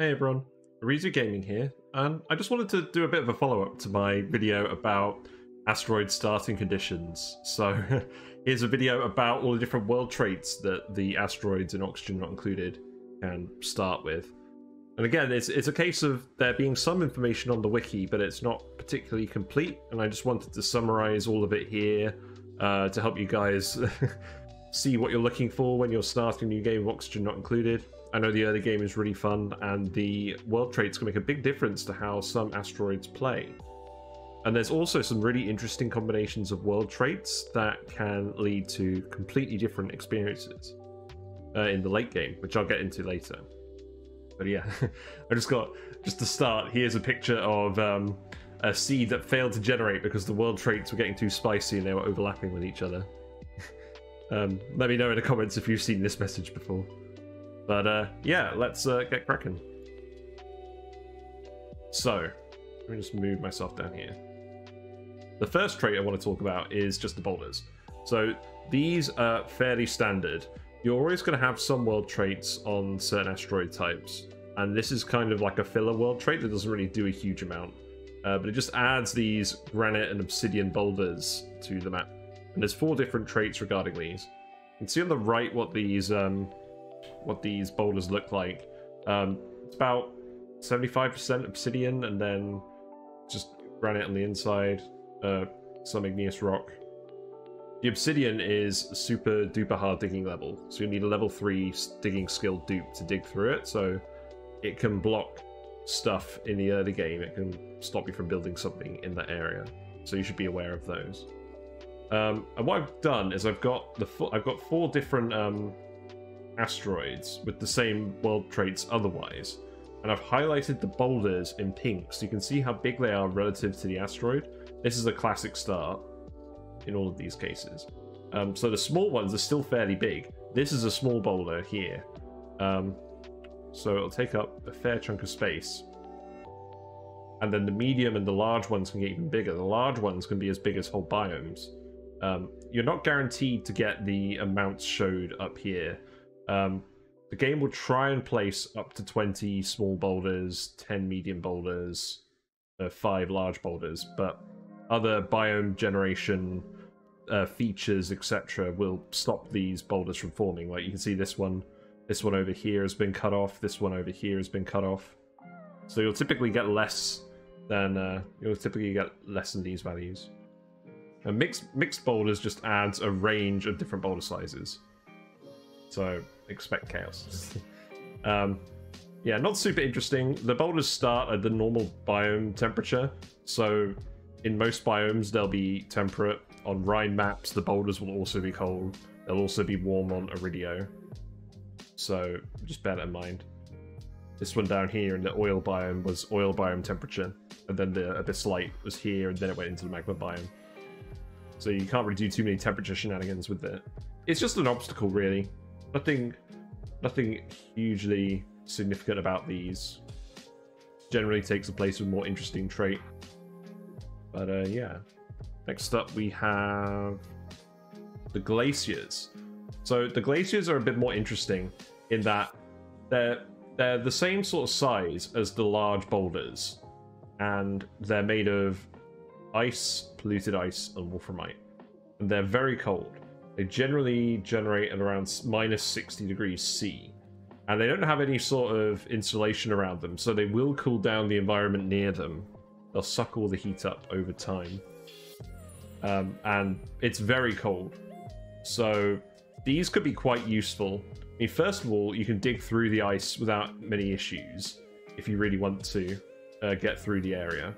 Hey everyone, Erisia Gaming here, and I just wanted to do a bit of a follow-up to my video about asteroid starting conditions. So here's a video about all the different world traits that the asteroids in Oxygen Not Included can start with. And again, it's, it's a case of there being some information on the wiki, but it's not particularly complete, and I just wanted to summarize all of it here uh, to help you guys see what you're looking for when you're starting a new game of Oxygen Not Included I know the early game is really fun, and the world traits can make a big difference to how some asteroids play. And there's also some really interesting combinations of world traits that can lead to completely different experiences uh, in the late game, which I'll get into later. But yeah, I just got just to start. Here's a picture of um, a seed that failed to generate because the world traits were getting too spicy and they were overlapping with each other. um, let me know in the comments if you've seen this message before. But uh, yeah, let's uh, get cracking. So, let me just move myself down here. The first trait I want to talk about is just the boulders. So these are fairly standard. You're always going to have some world traits on certain asteroid types, and this is kind of like a filler world trait that doesn't really do a huge amount. Uh, but it just adds these granite and obsidian boulders to the map. And there's four different traits regarding these. You can see on the right what these um, what these boulders look like. Um, it's about 75% obsidian and then just granite on the inside, uh, some igneous rock. The obsidian is super duper hard digging level, so you need a level 3 digging skill dupe to dig through it, so it can block stuff in the early game. It can stop you from building something in that area, so you should be aware of those. Um, and what I've done is I've got the I've got four different um, asteroids with the same world traits otherwise. And I've highlighted the boulders in pink so you can see how big they are relative to the asteroid. This is a classic start in all of these cases. Um, so the small ones are still fairly big. This is a small boulder here. Um, so it'll take up a fair chunk of space. And then the medium and the large ones can get even bigger. The large ones can be as big as whole biomes. Um, you're not guaranteed to get the amounts showed up here. Um, the game will try and place up to 20 small boulders, 10 medium boulders, uh, 5 large boulders, but other biome generation uh, features, etc., will stop these boulders from forming. Like you can see this one, this one over here has been cut off, this one over here has been cut off. So you'll typically get less than uh, you'll typically get less than these values. And mixed mixed boulders just adds a range of different boulder sizes. So expect chaos. um, yeah, not super interesting. The boulders start at the normal biome temperature, so in most biomes they'll be temperate. On Rime maps, the boulders will also be cold. They'll also be warm on Aridio. So just bear that in mind. This one down here in the oil biome was oil biome temperature, and then the abyssalite was here, and then it went into the magma biome. So you can't really do too many temperature shenanigans with it. It's just an obstacle, really. Nothing, nothing hugely significant about these. Generally takes the place of a more interesting trait. But uh, yeah. Next up we have the glaciers. So the glaciers are a bit more interesting in that they're they're the same sort of size as the large boulders, and they're made of ice, polluted ice, and wolframite. And they're very cold. They generally generate at around minus 60 degrees C. And they don't have any sort of insulation around them, so they will cool down the environment near them. They'll suck all the heat up over time. Um, and it's very cold. So these could be quite useful. I mean, first of all, you can dig through the ice without many issues if you really want to uh, get through the area.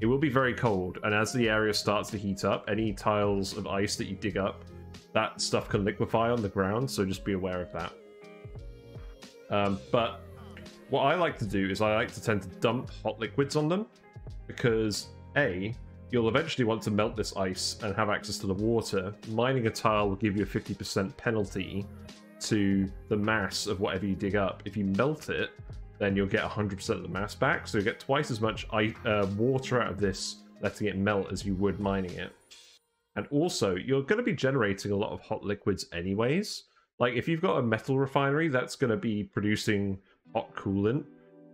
It will be very cold, and as the area starts to heat up, any tiles of ice that you dig up that stuff can liquefy on the ground, so just be aware of that. Um, but what I like to do is I like to tend to dump hot liquids on them because A, you'll eventually want to melt this ice and have access to the water. Mining a tile will give you a 50% penalty to the mass of whatever you dig up. If you melt it, then you'll get 100% of the mass back, so you get twice as much uh, water out of this letting it melt as you would mining it. And also, you're going to be generating a lot of hot liquids anyways. Like, if you've got a metal refinery, that's going to be producing hot coolant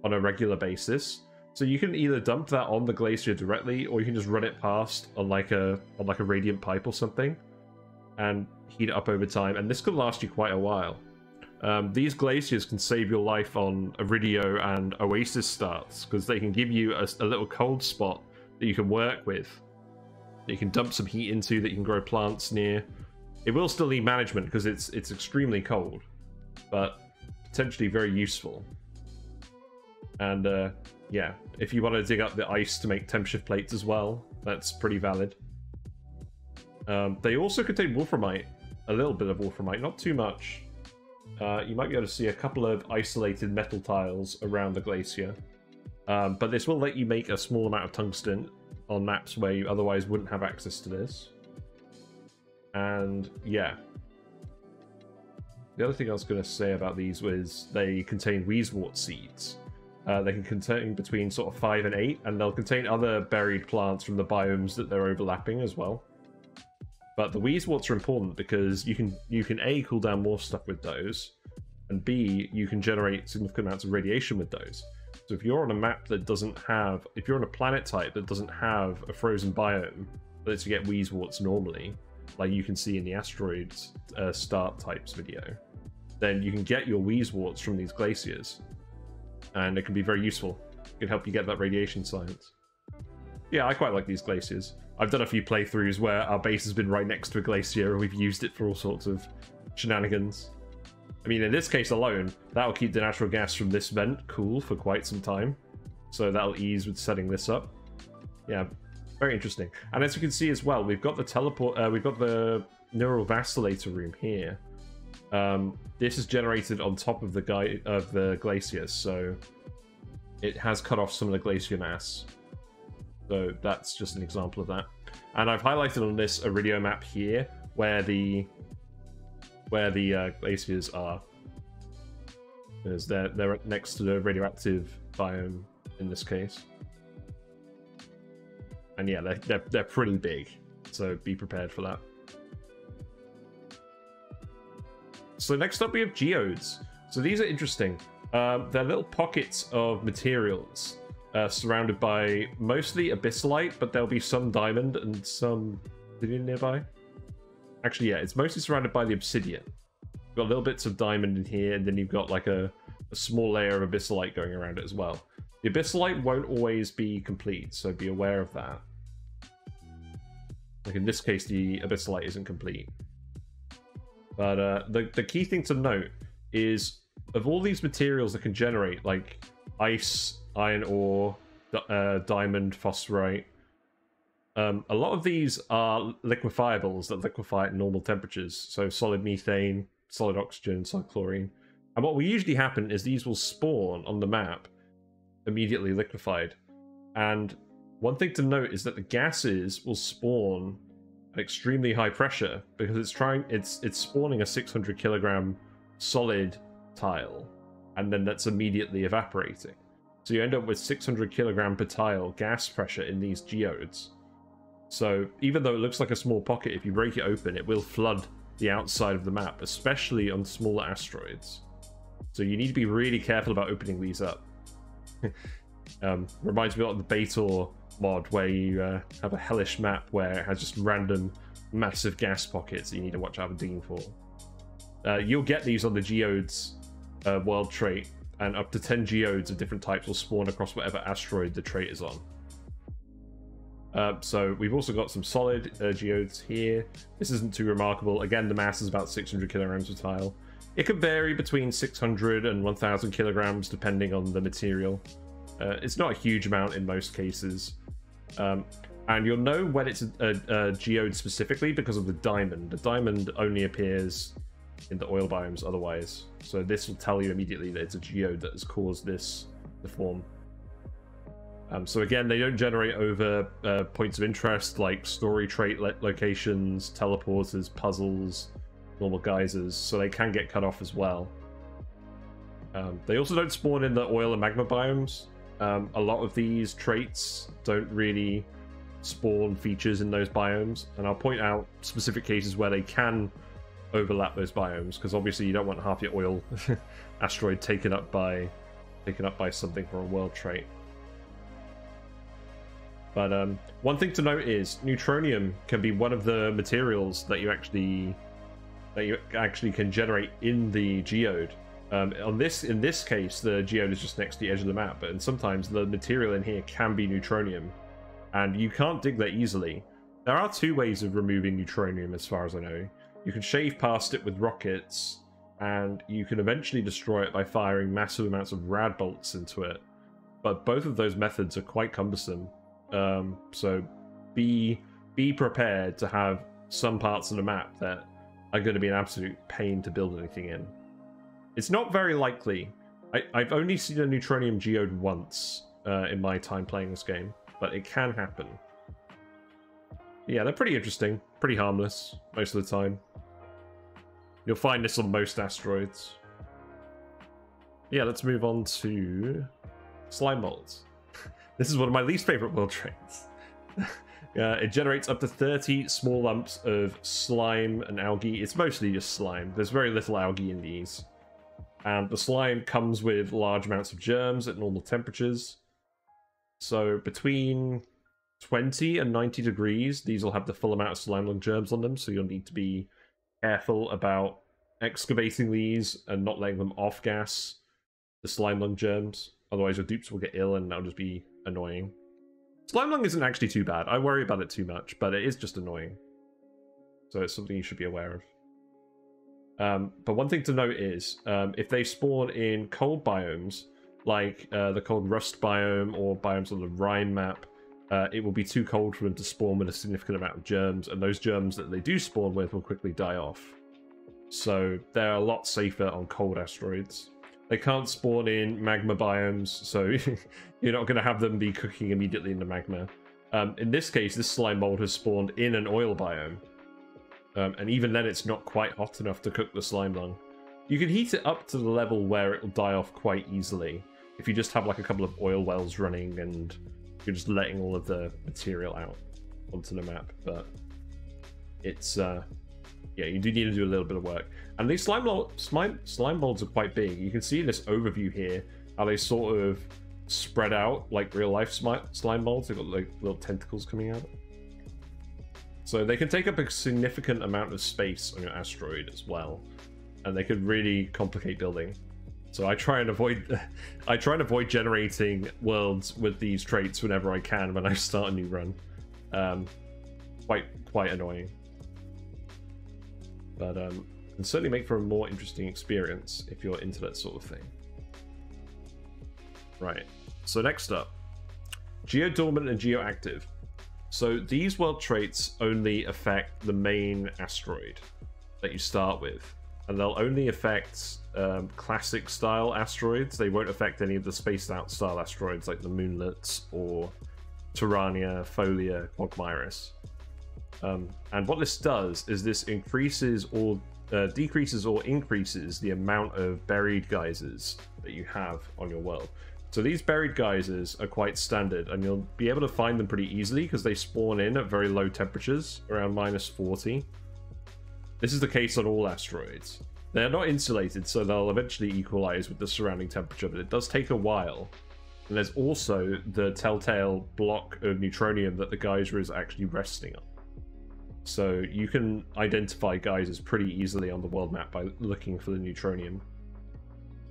on a regular basis. So you can either dump that on the glacier directly, or you can just run it past on like a on like a radiant pipe or something, and heat it up over time. And this could last you quite a while. Um, these glaciers can save your life on Aridio and Oasis starts because they can give you a, a, little cold spot that you can work with. That you can dump some heat into. That you can grow plants near. It will still need management because it's it's extremely cold, but potentially very useful. And uh, yeah, if you want to dig up the ice to make temp shift plates as well, that's pretty valid. Um, they also contain wolframite, a little bit of wolframite, not too much. Uh, you might be able to see a couple of isolated metal tiles around the glacier. Um, but this will let you make a small amount of tungsten on maps where you otherwise wouldn't have access to this. And yeah. The other thing I was going to say about these was they contain wheezewort seeds. Uh, they can contain between sort of 5 and 8, and they'll contain other buried plants from the biomes that they're overlapping as well. But the wheezeworts are important because you can you can A cool down more stuff with those, and B you can generate significant amounts of radiation with those. So if you're on a map that doesn't have if you're on a planet type that doesn't have a frozen biome lets get wheezeworts normally, like you can see in the asteroids uh, start types video, then you can get your wheezeworts from these glaciers and it can be very useful. It can help you get that radiation science. Yeah, I quite like these glaciers. I've done a few playthroughs where our base has been right next to a glacier and we've used it for all sorts of shenanigans. I mean, in this case alone, that'll keep the natural gas from this vent cool for quite some time. So that'll ease with setting this up. Yeah, very interesting. And as you can see as well, we've got the teleport, uh, we've got the neural vacillator room here. Um, this is generated on top of the guy of the glacier, so it has cut off some of the glacier mass. So that's just an example of that. And I've highlighted on this Aridio map here where the where the uh, glaciers are. Because they're they're next to the radioactive biome in this case. And yeah, they're, they're, they're pretty big, so be prepared for that. So next up we have geodes. So these are interesting. Um, they're little pockets of materials uh, surrounded by mostly abyssalite, but there'll be some diamond and some nearby. Actually, yeah, it's mostly surrounded by the obsidian. You've got little bits of diamond in here, and then you've got like a, a small layer of abyssalite going around it as well. The abyssalite won't always be complete, so be aware of that. Like in this case, the abyssalite isn't complete. But uh, the, the key thing to note is of all these materials that can generate, like ice, iron ore, uh, diamond, phosphorite, um, a lot of these are liquefiables that liquefy at normal temperatures. So solid methane, solid oxygen, solid chlorine. And what will usually happen is these will spawn on the map immediately liquefied. And one thing to note is that the gases will spawn at extremely high pressure because it's trying it's it's spawning a 600 kilogram solid tile and then that's immediately evaporating so you end up with 600 kilogram per tile gas pressure in these geodes so even though it looks like a small pocket if you break it open it will flood the outside of the map especially on smaller asteroids so you need to be really careful about opening these up um, reminds me a lot of the Baitor mod where you uh, have a hellish map where it has just random massive gas pockets that you need to watch Aberdeen for. Uh, you'll get these on the geodes uh, world trait, and up to 10 geodes of different types will spawn across whatever asteroid the trait is on. Uh, so we've also got some solid uh, geodes here. This isn't too remarkable. Again, the mass is about 600 kilograms per tile. It can vary between 600 and 1000 kilograms depending on the material. Uh, it's not a huge amount in most cases. Um, and you'll know when it's a, a, a, geode specifically because of the diamond. The diamond only appears in the oil biomes otherwise. So this will tell you immediately that it's a geode that has caused this to form. Um, so again, they don't generate over uh, points of interest like story trait locations, teleporters, puzzles, normal geysers, so they can get cut off as well. Um, they also don't spawn in the oil and magma biomes, um, a lot of these traits don't really spawn features in those biomes, and I'll point out specific cases where they can overlap those biomes, because obviously you don't want half your oil asteroid taken up by taken up by something for a world trait. But um, one thing to note is neutronium can be one of the materials that you actually that you actually can generate in the geode. Um, on this, in this case, the geode is just next to the edge of the map, but sometimes the material in here can be neutronium, and you can't dig that easily. There are two ways of removing neutronium, as far as I know. You can shave past it with rockets, and you can eventually destroy it by firing massive amounts of rad bolts into it. But both of those methods are quite cumbersome, um, so be be prepared to have some parts of the map that are going to be an absolute pain to build anything in. It's not very likely. I, have only seen a Neutronium geode once uh, in my time playing this game, but it can happen. Yeah, they're pretty interesting, pretty harmless most of the time. You'll find this on most asteroids. Yeah, let's move on to slime molds. This is one of my least favorite world traits. Uh, it generates up to 30 small lumps of slime and algae. It's mostly just slime. There's very little algae in these. And the slime comes with large amounts of germs at normal temperatures. So between 20 and 90 degrees, these will have the full amount of slime lung germs on them. So you'll need to be careful about excavating these and not letting them off gas the slime lung germs. Otherwise your dupes will get ill and that'll just be annoying. Slime Lung isn't actually too bad. I worry about it too much, but it is just annoying. So it's something you should be aware of. Um, but one thing to note is, um, if they spawn in cold biomes, like uh, the cold rust biome or biomes on the Rime map, uh, it will be too cold for them to spawn with a significant amount of germs, and those germs that they do spawn with will quickly die off. So they're a lot safer on cold asteroids. They can't spawn in magma biomes, so you're not going to have them be cooking immediately in the magma. Um, in this case, this slime mold has spawned in an oil biome. Um, and even then, it's not quite hot enough to cook the slime lung. You can heat it up to the level where it will die off quite easily. If you just have like a couple of oil wells running and you're just letting all of the material out onto the map. But it's, uh, yeah, you do need to do a little bit of work. And these slime, slime, slime molds are quite big. You can see in this overview here how they sort of spread out like real life slime molds. They've got like little tentacles coming out. So they can take up a significant amount of space on your asteroid as well. And they could really complicate building. So I try and avoid I try and avoid generating worlds with these traits whenever I can when I start a new run. Um, quite quite annoying. But um, can certainly make for a more interesting experience if you're into that sort of thing. Right, so next up, Geodormant and Geoactive. So these world traits only affect the main asteroid that you start with, and they'll only affect um, classic style asteroids. They won't affect any of the spaced out style asteroids like the Moonlets or Terrania, Folia, Quagmiris. Um, and what this does is this increases or uh, decreases or increases the amount of buried geysers that you have on your world. So these buried geysers are quite standard, and you'll be able to find them pretty easily because they spawn in at very low temperatures, around minus 40. This is the case on all asteroids. They're not insulated, so they'll eventually equalize with the surrounding temperature, but it does take a while. And there's also the telltale block of neutronium that the geyser is actually resting on. So you can identify geysers pretty easily on the world map by looking for the neutronium.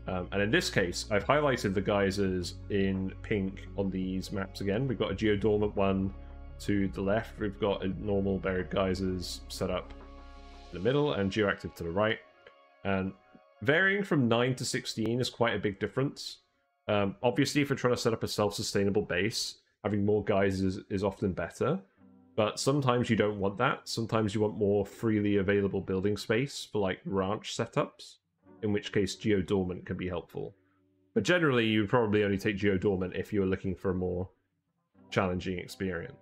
Um, and in this case, I've highlighted the geysers in pink on these maps again. We've got a geodormant one to the left. We've got a normal buried geysers set up in the middle and geoactive to the right. And varying from 9 to 16 is quite a big difference. Um, obviously, if you're trying to set up a self-sustainable base, having more geysers is often better. But sometimes you don't want that. Sometimes you want more freely available building space for like ranch setups, in which case Geodormant can be helpful. But generally, you probably only take Geodormant if you were looking for a more challenging experience.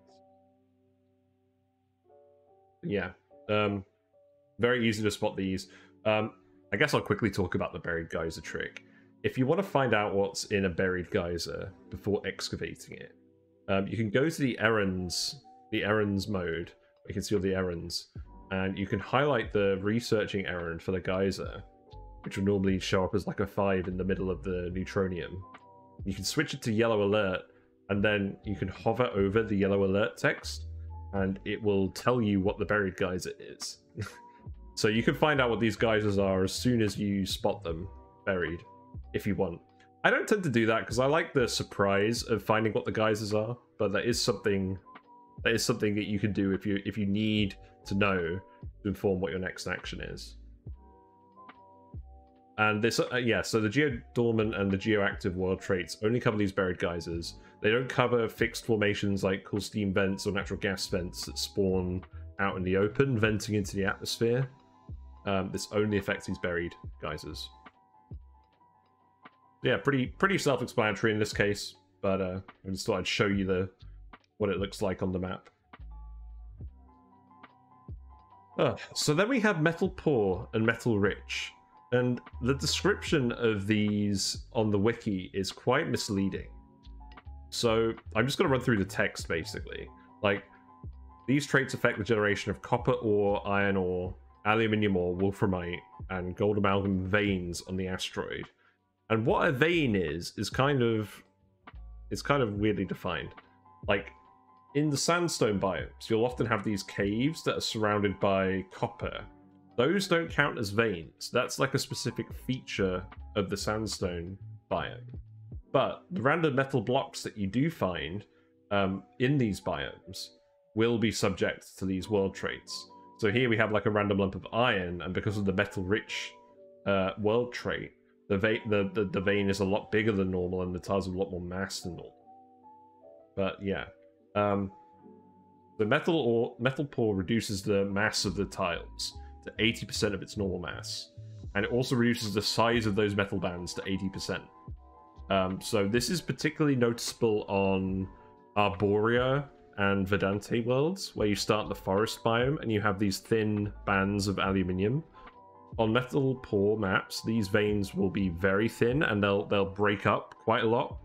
Yeah, um, very easy to spot these. Um, I guess I'll quickly talk about the buried geyser trick. If you want to find out what's in a buried geyser before excavating it, um, you can go to the errands the errands mode. You can see all the errands, and you can highlight the researching errand for the geyser, which will normally show up as like a five in the middle of the neutronium. You can switch it to yellow alert, and then you can hover over the yellow alert text, and it will tell you what the buried geyser is. so you can find out what these geysers are as soon as you spot them buried, if you want. I don't tend to do that because I like the surprise of finding what the geysers are, but that is something that is something that you can do if you if you need to know to inform what your next action is. And this, uh, yeah, so the geodormant and the geoactive world traits only cover these buried geysers. They don't cover fixed formations like cool steam vents or natural gas vents that spawn out in the open, venting into the atmosphere. Um, this only affects these buried geysers. Yeah, pretty pretty self-explanatory in this case, but uh, I just thought I'd show you the what it looks like on the map. Oh, so then we have Metal Poor and Metal Rich. And the description of these on the wiki is quite misleading. So I'm just going to run through the text basically. Like, these traits affect the generation of copper ore, iron ore, aluminium ore, wolframite, and gold amalgam veins on the asteroid. And what a vein is is kind of it's kind of weirdly defined. Like in the sandstone biomes, you'll often have these caves that are surrounded by copper those don't count as veins. That's like a specific feature of the sandstone biome. But the random metal blocks that you do find um, in these biomes will be subject to these world traits. So here we have like a random lump of iron, and because of the metal-rich uh, world trait, the, va- the, the the vein is a lot bigger than normal, and the tiles have a lot more mass than normal. But yeah, um, the metal or metal poor reduces the mass of the tiles, to 80% of its normal mass. And it also reduces the size of those metal bands to 80%. Um, so this is particularly noticeable on Arborea and Verdante worlds, where you start the forest biome and you have these thin bands of aluminium. On metal poor maps, these veins will be very thin and they'll they'll break up quite a lot.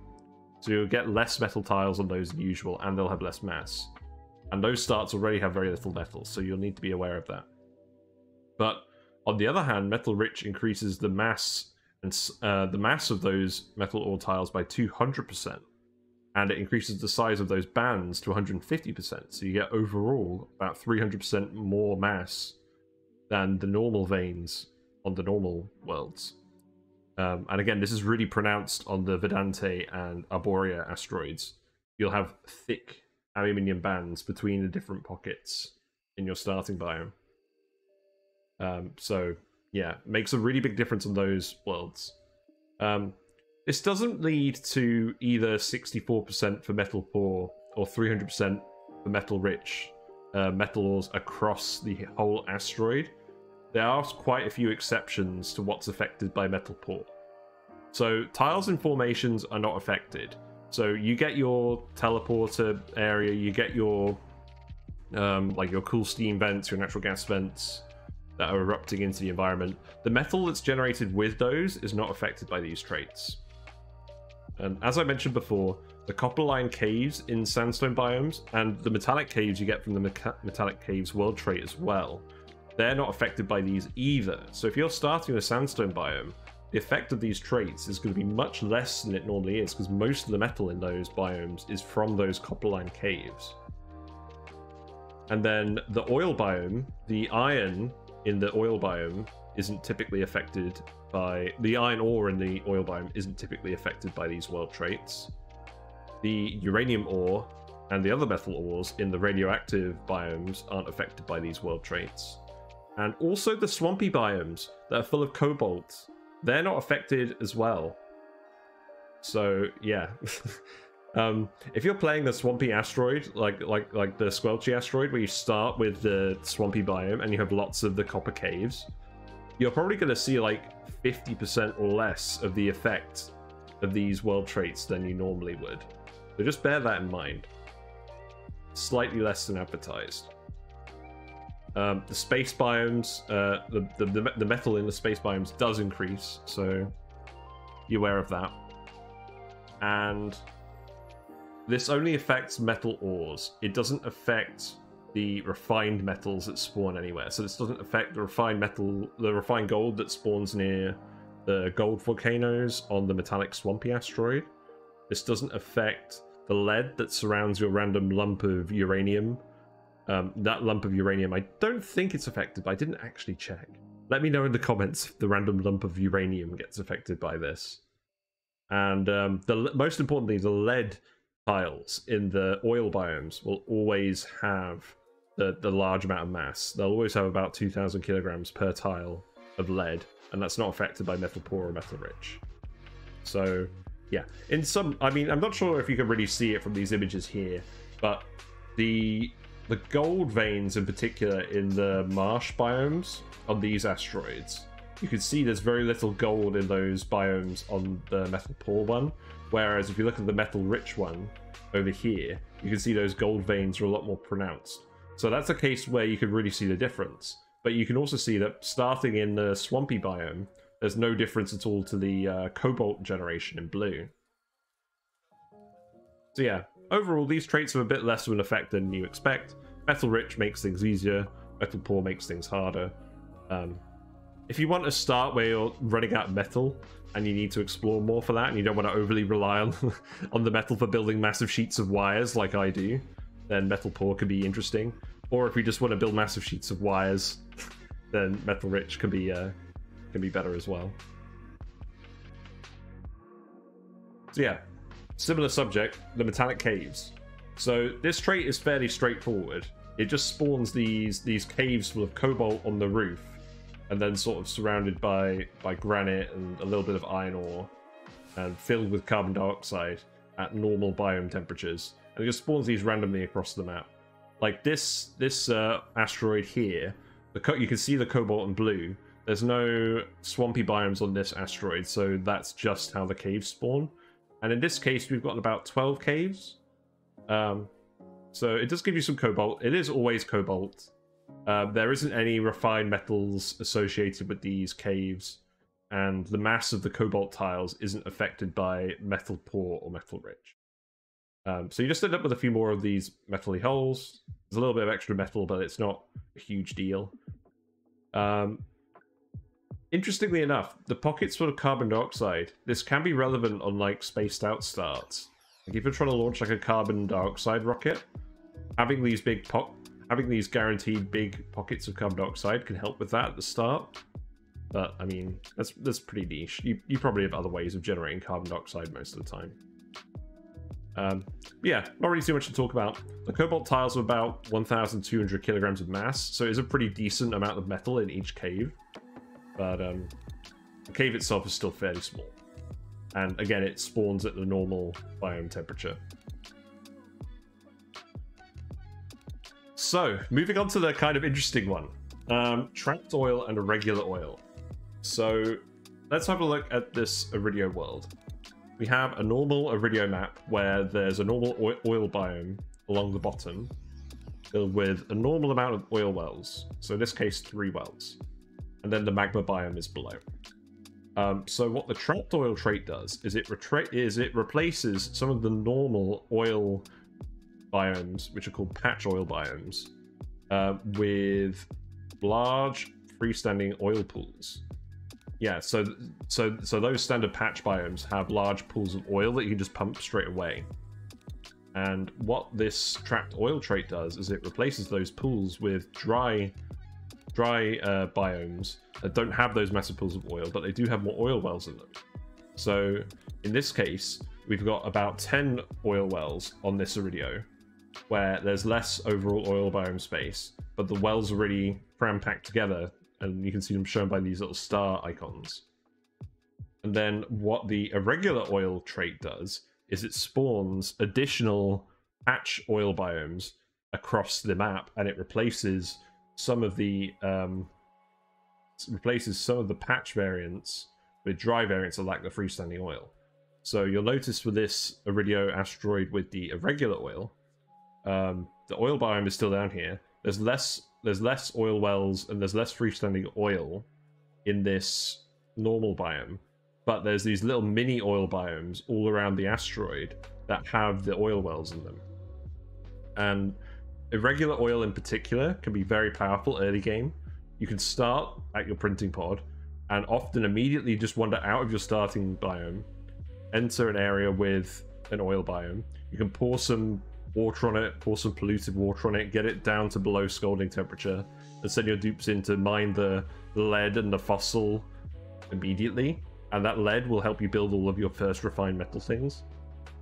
So you'll get less metal tiles on those than usual, and they'll have less mass. And those starts already have very little metal, so you'll need to be aware of that. But on the other hand, metal rich increases the mass and uh, the mass of those metal ore tiles by 200%, and it increases the size of those bands to 150%. So you get overall about 300% more mass than the normal veins on the normal worlds. Um, and again, this is really pronounced on the Verdante and Arborea asteroids. You'll have thick aluminium bands between the different pockets in your starting biome. Um, so yeah, makes a really big difference on those worlds. Um, this doesn't lead to either 64% for metal poor or 300% for metal rich uh, metal ores across the whole asteroid. There are quite a few exceptions to what's affected by metal poor. So tiles and formations are not affected. So you get your teleporter area, you get your um, like your cool steam vents, your natural gas vents, that are erupting into the environment. The metal that's generated with those is not affected by these traits. And as I mentioned before, the copperline caves in sandstone biomes and the metallic caves you get from the metallic caves world trait as well, they're not affected by these either. So if you're starting a sandstone biome, the effect of these traits is going to be much less than it normally is because most of the metal in those biomes is from those copperline caves. And then the oil biome, the iron in the oil biome isn't typically affected by the iron ore in the oil biome isn't typically affected by these world traits. The uranium ore and the other metal ores in the radioactive biomes aren't affected by these world traits. And also the swampy biomes that are full of cobalt, they're not affected as well. So yeah. Um, if you're playing the swampy asteroid, like like like the Squelchy asteroid, where you start with the swampy biome and you have lots of the copper caves, you're probably going to see like 50% or less of the effect of these world traits than you normally would. So just bear that in mind. Slightly less than advertised. Um, the space biomes, uh, the, the, the metal in the space biomes does increase, so be aware of that. And this only affects metal ores. It doesn't affect the refined metals that spawn anywhere. So this doesn't affect the refined metal, the refined gold that spawns near the gold volcanoes on the metallic swampy asteroid. this doesn't affect the lead that surrounds your random lump of uranium. Um, that lump of uranium, I don't think it's affected, but I didn't actually check. Let me know in the comments if the random lump of uranium gets affected by this. And um, the most importantly, the lead tiles in the oil biomes will always have the, the large amount of mass. They'll always have about 2,000 kilograms per tile of lead, and that's not affected by metal poor or metal rich. So, yeah. In some, I mean, I'm not sure if you can really see it from these images here, but the the gold veins in particular in the marsh biomes on these asteroids, you can see there's very little gold in those biomes on the metal poor one. Whereas if you look at the metal rich one over here, you can see those gold veins are a lot more pronounced. So that's a case where you can really see the difference. But you can also see that starting in the swampy biome, there's no difference at all to the uh, cobalt generation in blue. So yeah, overall these traits have a bit less of an effect than you expect. Metal rich makes things easier, metal poor makes things harder. Um, if you want to start where you're running out of metal and you need to explore more for that and you don't want to overly rely on, on the metal for building massive sheets of wires like I do, then metal poor could be interesting. Or if you just want to build massive sheets of wires, then metal rich can be uh, can be better as well. So yeah, similar subject, the metallic caves. So this trait is fairly straightforward. It just spawns these these caves full of cobalt on the roof, and then sort of surrounded by by granite and a little bit of iron ore, and filled with carbon dioxide at normal biome temperatures. And it just spawns these randomly across the map. Like this this uh, asteroid here, the you can see the cobalt and blue. There's no swampy biomes on this asteroid, so that's just how the caves spawn. And in this case, we've got about 12 caves. Um, so it does give you some cobalt. It is always cobalt. Uh, there isn't any refined metals associated with these caves, and the mass of the cobalt tiles isn't affected by metal poor or metal rich. Um, so you just end up with a few more of these metally holes. There's a little bit of extra metal, but it's not a huge deal. Um, interestingly enough, the pockets full of carbon dioxide, this can be relevant on like spaced out starts. Like if you're trying to launch like a carbon dioxide rocket, having these big po having these guaranteed big pockets of carbon dioxide can help with that at the start. But I mean, that's that's pretty niche. You you probably have other ways of generating carbon dioxide most of the time. Um, yeah, not really too much to talk about. The cobalt tiles are about 1,200 kilograms of mass, so it's a pretty decent amount of metal in each cave. But um, the cave itself is still fairly small. And again, it spawns at the normal biome temperature. So, moving on to the kind of interesting one. Um, trapped oil and irregular oil. So, let's have a look at this Aridio world we have a normal Aridio map where there's a normal oil biome along the bottom with a normal amount of oil wells. So in this case, three wells. And then the magma biome is below. Um, so what the trapped oil trait does is it retra- is it replaces some of the normal oil biomes, which are called patch oil biomes, uh, with large freestanding oil pools. Yeah, so so so those standard patch biomes have large pools of oil that you can just pump straight away. And what this trapped oil trait does is it replaces those pools with dry dry uh, biomes that don't have those massive pools of oil, but they do have more oil wells in them. So in this case, we've got about 10 oil wells on this Aridio, where there's less overall oil biome space, but the wells are really cram packed together and you can see them shown by these little star icons. And then what the irregular oil trait does is it spawns additional patch oil biomes across the map, and it replaces some of the um, replaces some of the patch variants with dry variants that lack the freestanding oil. So you'll notice for this Aridio asteroid with the irregular oil, um, the oil biome is still down here. There's less there's less oil wells and there's less freestanding oil in this normal biome, but there's these little mini oil biomes all around the asteroid that have the oil wells in them. And irregular oil in particular can be very powerful early game. You can start at your printing pod and often immediately just wander out of your starting biome, enter an area with an oil biome. You can pour some water on it, pour some polluted water on it, get it down to below scalding temperature, and send your dupes in to mine the lead and the fossil immediately. And that lead will help you build all of your first refined metal things.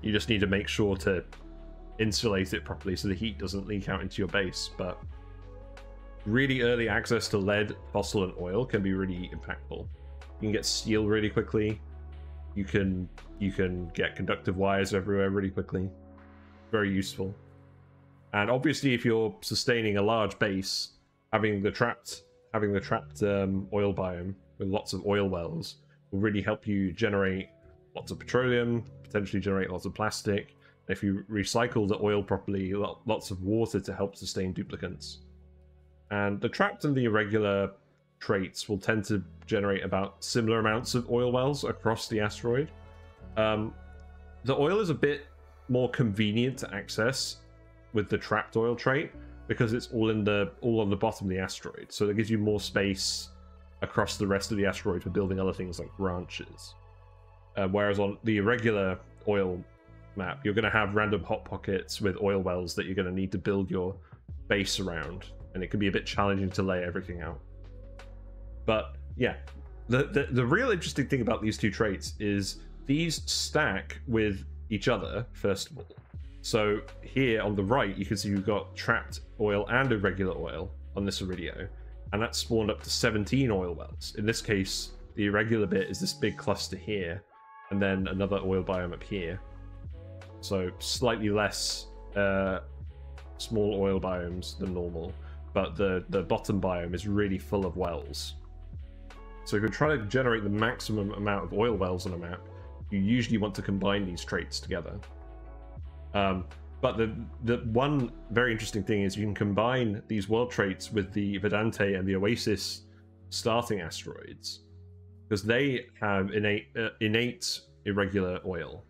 You just need to make sure to insulate it properly so the heat doesn't leak out into your base. But really early access to lead, fossil, and oil can be really impactful. You can get steel really quickly. You can you can get conductive wires everywhere really quickly. Very useful. And obviously, if you're sustaining a large base, having the trapped having the trapped um, oil biome with lots of oil wells will really help you generate lots of petroleum, potentially generate lots of plastic. If you recycle the oil properly, lots of water to help sustain duplicants. And the trapped and the irregular traits will tend to generate about similar amounts of oil wells across the asteroid. Um, the oil is a bit more convenient to access with the trapped oil trait because it's all in the all on the bottom of the asteroid. So it gives you more space across the rest of the asteroid for building other things like branches. Uh, whereas on the irregular oil map, you're going to have random hot pockets with oil wells that you're going to need to build your base around, and it can be a bit challenging to lay everything out. But yeah, the, the the real interesting thing about these two traits is these stack with each other. First of all, so here on the right, you can see we've got trapped oil and irregular oil on this Aridio, and that spawned up to 17 oil wells. In this case, the irregular bit is this big cluster here, and then another oil biome up here. So slightly less uh, small oil biomes than normal, but the, the bottom biome is really full of wells. So if you're trying to generate the maximum amount of oil wells on a map, you usually want to combine these traits together. Um, but the the one very interesting thing is you can combine these world traits with the Verdante and the Oasis starting asteroids because they have innate uh, innate irregular oil.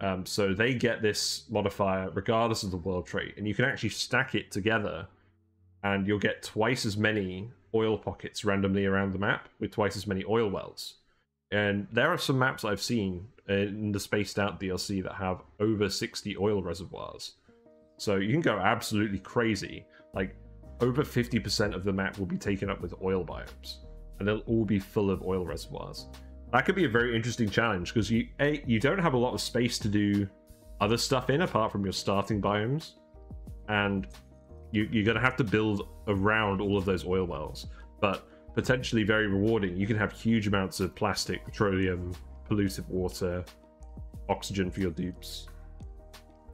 Um, so they get this modifier regardless of the world trait, and you can actually stack it together, and you'll get twice as many oil pockets randomly around the map with twice as many oil wells. And there are some maps I've seen in the Spaced Out DLC that have over 60 oil reservoirs. So you can go absolutely crazy. Like, over 50% of the map will be taken up with oil biomes, and they'll all be full of oil reservoirs. That could be a very interesting challenge because you a, you don't have a lot of space to do other stuff in apart from your starting biomes, and you, you're going to have to build around all of those oil wells. But potentially very rewarding. You can have huge amounts of plastic, petroleum, polluted water, oxygen for your dupes.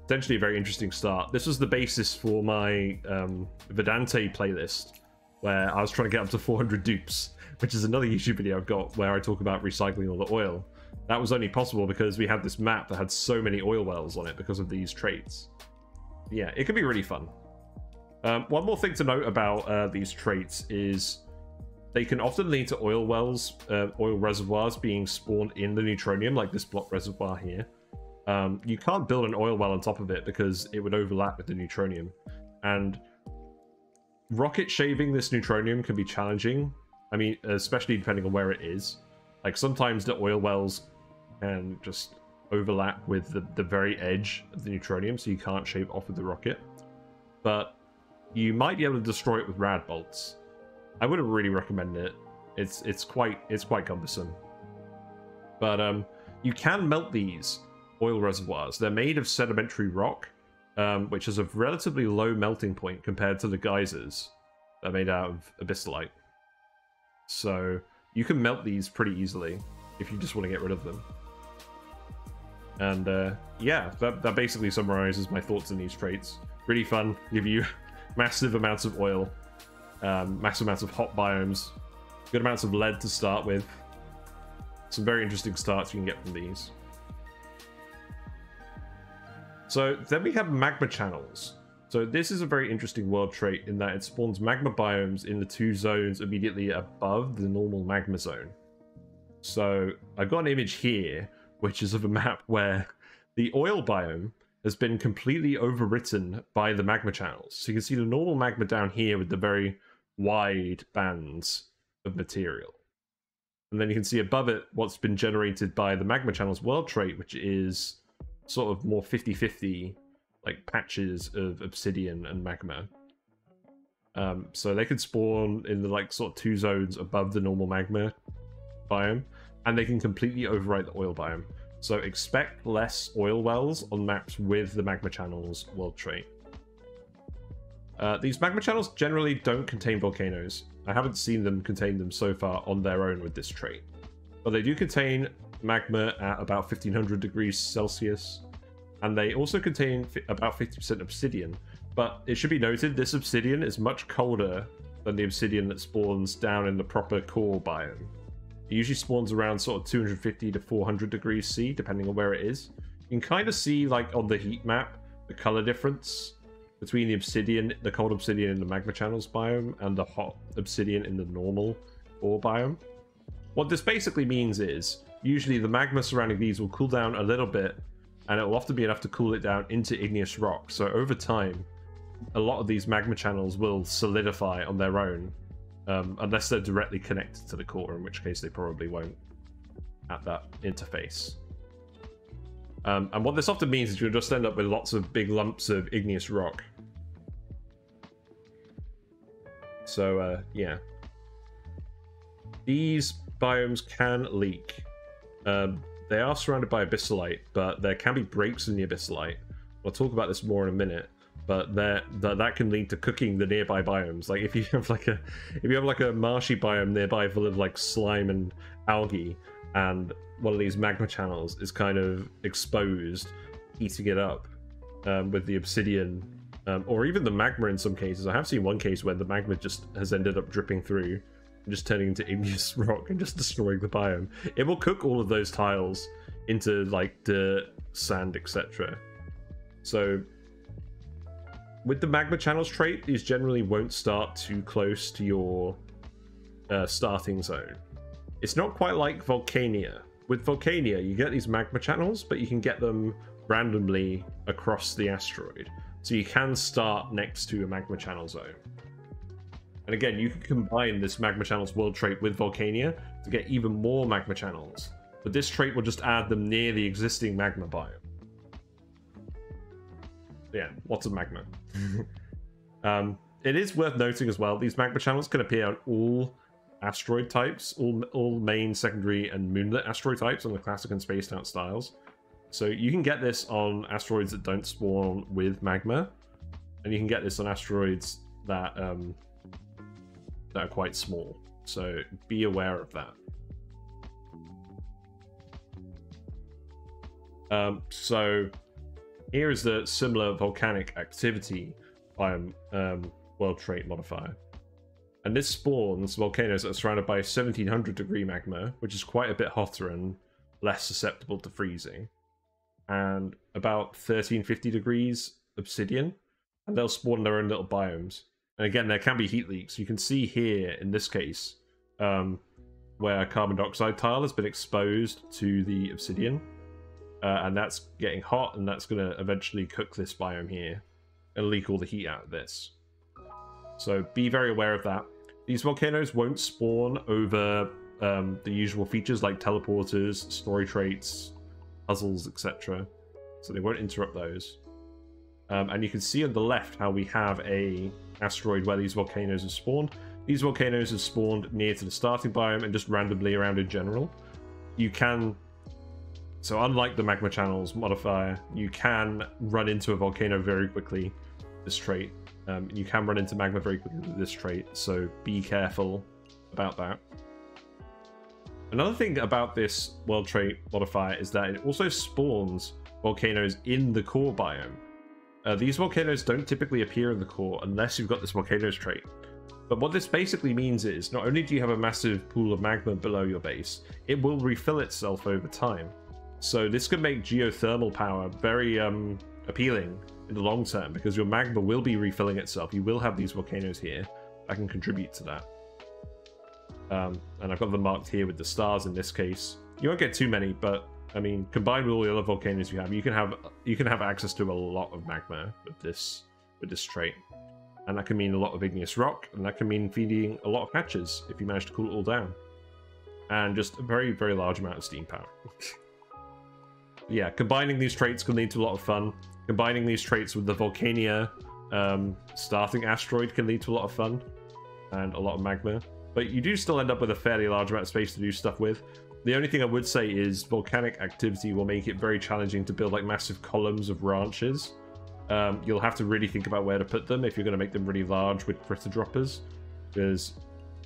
Potentially a very interesting start. This was the basis for my um, Verdante playlist, where I was trying to get up to 400 dupes, which is another YouTube video I've got where I talk about recycling all the oil. That was only possible because we had this map that had so many oil wells on it because of these traits. Yeah, it could be really fun. Um, one more thing to note about uh, these traits is they can often lead to oil wells, uh, oil reservoirs being spawned in the neutronium, like this block reservoir here. Um, you can't build an oil well on top of it because it would overlap with the neutronium. And rocket shaving this neutronium can be challenging. I mean, especially depending on where it is. Like sometimes the oil wells can just overlap with the, the very edge of the neutronium, so you can't shave off with the rocket. But you might be able to destroy it with rad bolts. I wouldn't really recommend it. It's it's quite it's quite cumbersome. But um, you can melt these oil reservoirs. They're made of sedimentary rock, um, which is a relatively low melting point compared to the geysers. They're made out of abyssalite. So you can melt these pretty easily if you just want to get rid of them. And uh, yeah, that, that basically summarizes my thoughts on these traits. Really fun, give you massive amounts of oil um, massive amounts of hot biomes, good amounts of lead to start with. Some very interesting starts you can get from these. So then we have magma channels. So this is a very interesting world trait in that it spawns magma biomes in the two zones immediately above the normal magma zone. So I've got an image here, which is of a map where the oil biome has been completely overwritten by the magma channels. So you can see the normal magma down here with the very wide bands of material. And then you can see above it what's been generated by the magma channels world trait, which is sort of more 50-50 like patches of obsidian and magma. Um, so they can spawn in the like sort of two zones above the normal magma biome, and they can completely overwrite the oil biome. So expect less oil wells on maps with the magma channels world trait. Uh, these magma channels generally don't contain volcanoes. I haven't seen them contain them so far on their own with this trait. But they do contain magma at about 1500 degrees Celsius, and they also contain about 50% obsidian. But it should be noted, this obsidian is much colder than the obsidian that spawns down in the proper core biome. It usually spawns around sort of 250 to 400 degrees C, depending on where it is. You can kind of see, like, on the heat map, the color difference between the obsidian, the cold obsidian in the magma channels biome, and the hot obsidian in the normal ore biome. What this basically means is, usually the magma surrounding these will cool down a little bit, and it will often be enough to cool it down into igneous rock. So over time, a lot of these magma channels will solidify on their own, um, unless they're directly connected to the core, in which case they probably won't at that interface. Um, and what this often means is you'll just end up with lots of big lumps of igneous rock. So, uh, yeah. These biomes can leak. Um, they are surrounded by abyssalite, but there can be breaks in the abyssalite. We'll talk about this more in a minute. But that that can lead to cooking the nearby biomes. Like if you have like a if you have like a marshy biome nearby full of like slime and algae, and one of these magma channels is kind of exposed, eating it up um, with the obsidian um, or even the magma in some cases. I have seen one case where the magma just has ended up dripping through just turning into igneous rock and just destroying the biome. It will cook all of those tiles into like dirt, sand, etc. So with the magma channels trait, these generally won't start too close to your uh, starting zone. It's not quite like Volcania. With Volcania, you get these magma channels, but you can get them randomly across the asteroid. So you can start next to a magma channel zone. And again, you can combine this magma channels world trait with Volcania to get even more magma channels. But this trait will just add them near the existing magma biome. Yeah, lots of magma. um, it is worth noting as well, these magma channels can appear on all asteroid types, all, all main, secondary, and moonlet asteroid types on the classic and spaced out styles. So you can get this on asteroids that don't spawn with magma, and you can get this on asteroids that um, that are quite small. So be aware of that. Um, so here is the similar volcanic activity biome um, world trait modifier. And this spawns volcanoes that are surrounded by 1700 degree magma, which is quite a bit hotter and less susceptible to freezing and about 1350 degrees obsidian, and they'll spawn their own little biomes. And again, there can be heat leaks. You can see here in this case um, where carbon dioxide tile has been exposed to the obsidian, uh, and that's getting hot, and that's going to eventually cook this biome here and leak all the heat out of this. So be very aware of that. These volcanoes won't spawn over um, the usual features like teleporters, story traits, puzzles, etc. So they won't interrupt those. Um, and you can see on the left how we have a asteroid where these volcanoes have spawned. These volcanoes have spawned near to the starting biome and just randomly around in general. You can, so unlike the magma channels modifier, you can run into a volcano very quickly. This trait, um, you can run into magma very quickly this trait. So be careful about that. Another thing about this world trait modifier is that it also spawns volcanoes in the core biome. Uh, these volcanoes don't typically appear in the core unless you've got this volcanoes trait. But what this basically means is, not only do you have a massive pool of magma below your base, it will refill itself over time. So this could make geothermal power very um, appealing in the long term because your magma will be refilling itself. You will have these volcanoes here that can contribute to that. Um, and I've got them marked here with the stars in this case. You won't get too many, but I mean, combined with all the other volcanoes you have, you can have you can have access to a lot of magma with this with this trait, and that can mean a lot of igneous rock, and that can mean feeding a lot of hatches if you manage to cool it all down, and just a very very large amount of steam power. yeah, combining these traits can lead to a lot of fun. Combining these traits with the Volcania um, starting asteroid can lead to a lot of fun and a lot of magma. But you do still end up with a fairly large amount of space to do stuff with. The only thing I would say is volcanic activity will make it very challenging to build like massive columns of ranches. Um, you'll have to really think about where to put them if you're going to make them really large with critter droppers. Because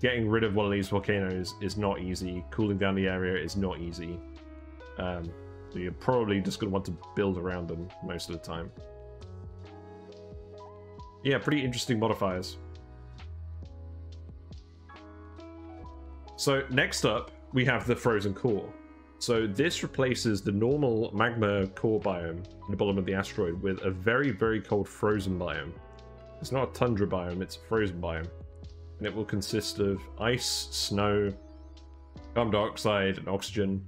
getting rid of one of these volcanoes is not easy. Cooling down the area is not easy. Um, so you're probably just going to want to build around them most of the time. Yeah, pretty interesting modifiers. So next up, we have the frozen core. So this replaces the normal magma core biome in the bottom of the asteroid with a very, very cold frozen biome. It's not a tundra biome, it's a frozen biome. And it will consist of ice, snow, carbon dioxide, and oxygen,